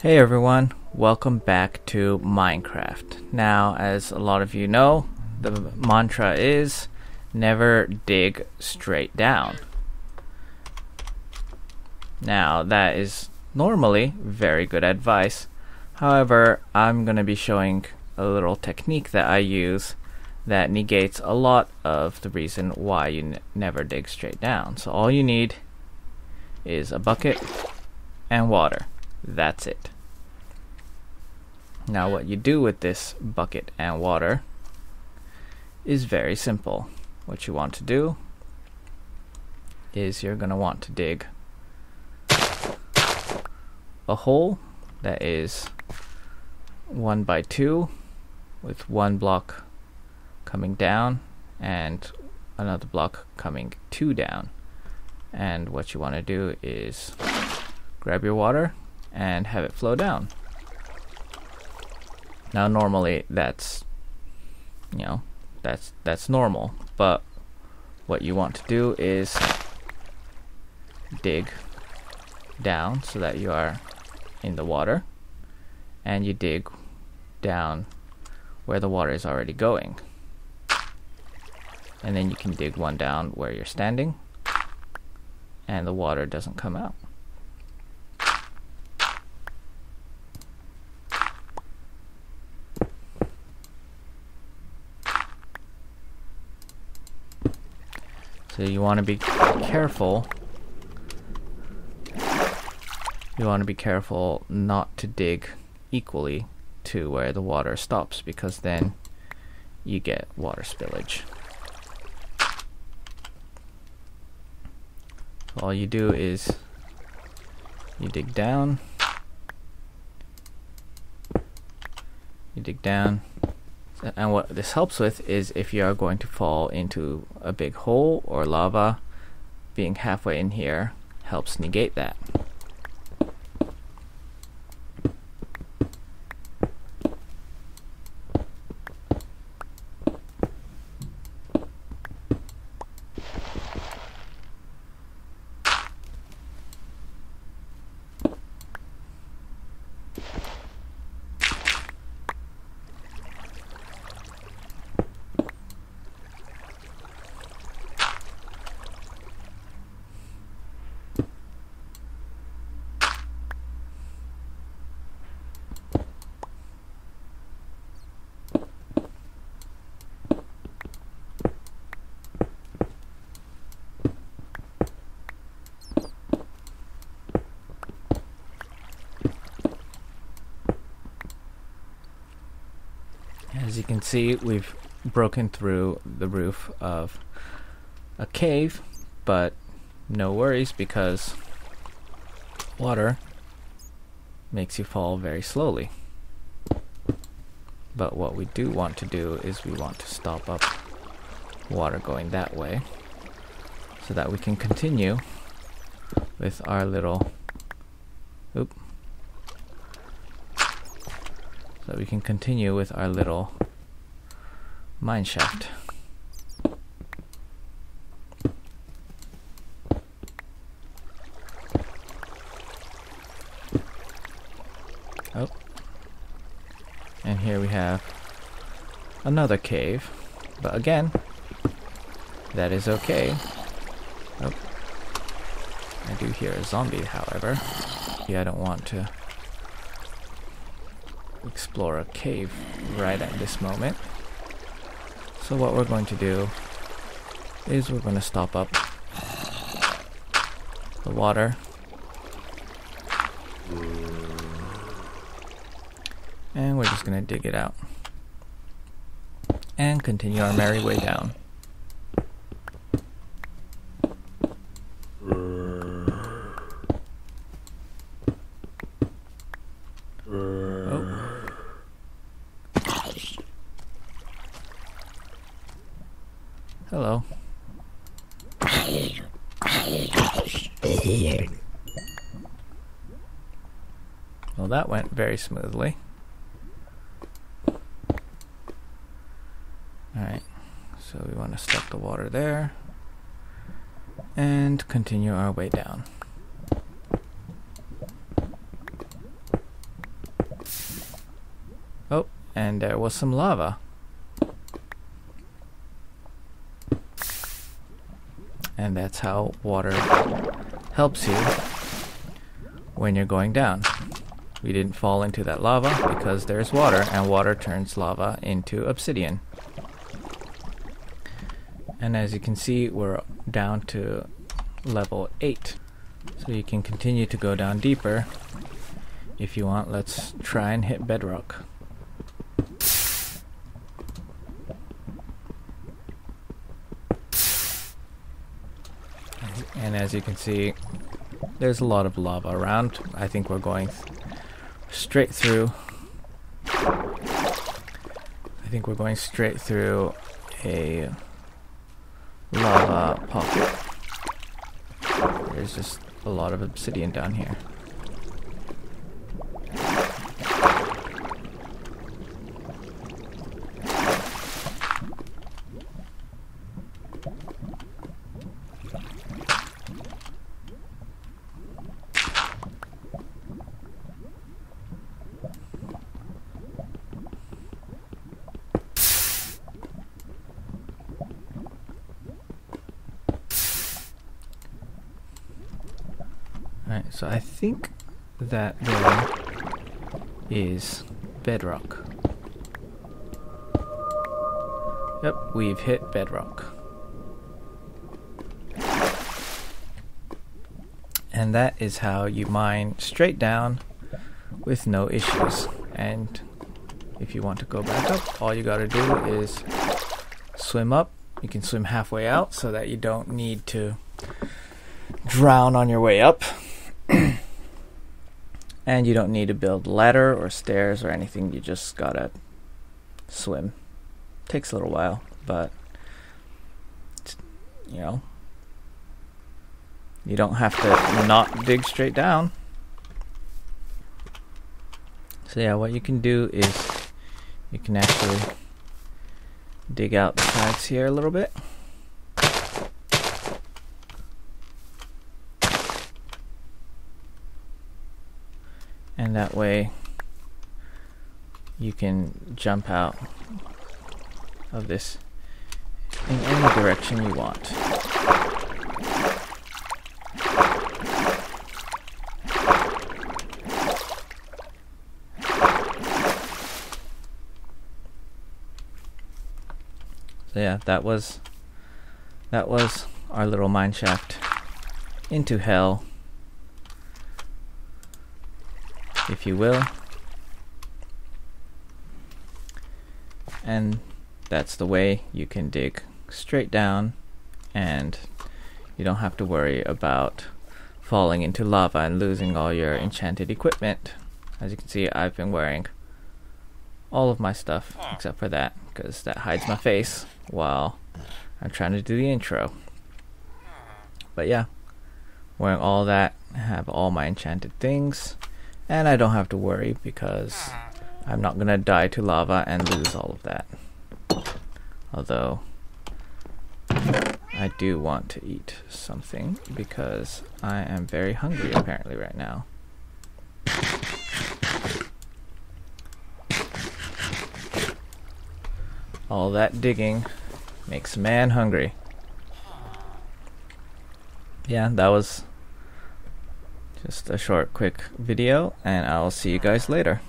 Hey everyone, welcome back to Minecraft. Now, as a lot of you know, the mantra is never dig straight down. Now, that is normally very good advice. However, I'm going to be showing a little technique that I use that negates a lot of the reason why you never dig straight down. So all you need is a bucket and water. That's it. Now what you do with this bucket and water is very simple. What you want to do is you're going to want to dig a hole that is one by two with one block coming down and another block coming two down and what you want to do is grab your water and have it flow down. Now normally that's you know that's that's normal, but what you want to do is dig down so that you are in the water and you dig down where the water is already going. And then you can dig one down where you're standing and the water doesn't come out. So you want to be careful. You want to be careful not to dig equally to where the water stops because then you get water spillage. All you do is you dig down, you dig down, and what this helps with is if you are going to fall into a big hole or lava, being halfway in here helps negate that. As you can see, we've broken through the roof of a cave, but no worries because water makes you fall very slowly. But what we do want to do is we want to stop up water going that way so that we can continue with our little so we can continue with our little mine shaft. Oh. And here we have another cave. But again, that is okay. Oh. I do hear a zombie, however. Yeah, I don't want to explore a cave right at this moment. So what we're going to do is we're going to stop up the water and we're just going to dig it out and continue our merry way down. Hello. Well, that went very smoothly. Alright, so we want to stop the water there and continue our way down. Oh, and there was some lava. And that's how water helps you when you're going down. We didn't fall into that lava because there's water, and water turns lava into obsidian. And as you can see, we're down to level 8. So you can continue to go down deeper if you want. Let's try and hit bedrock. And as you can see, there's a lot of lava around. I think we're going straight through. I think we're going straight through a lava pocket. There's just a lot of obsidian down here. So I think that there is bedrock. Yep, we've hit bedrock. And that is how you mine straight down with no issues. And if you want to go back up, all you gotta do is swim up. You can swim halfway out so that you don't need to drown on your way up. And you don't need to build ladder or stairs or anything. You just gotta swim. Takes a little while, but you know, you don't have to not dig straight down. So yeah, what you can do is you can actually dig out the sides here a little bit. That way you can jump out of this in any direction you want. So yeah, that was that was our little mine shaft into hell if you will. And that's the way you can dig straight down and you don't have to worry about falling into lava and losing all your enchanted equipment. As you can see, I've been wearing all of my stuff except for that because that hides my face while I'm trying to do the intro. But yeah, wearing all that, have all my enchanted things. And I don't have to worry because I'm not gonna die to lava and lose all of that. Although, I do want to eat something because I am very hungry apparently right now. All that digging makes a man hungry. Yeah, that was just a short, quick video, and I'll see you guys later.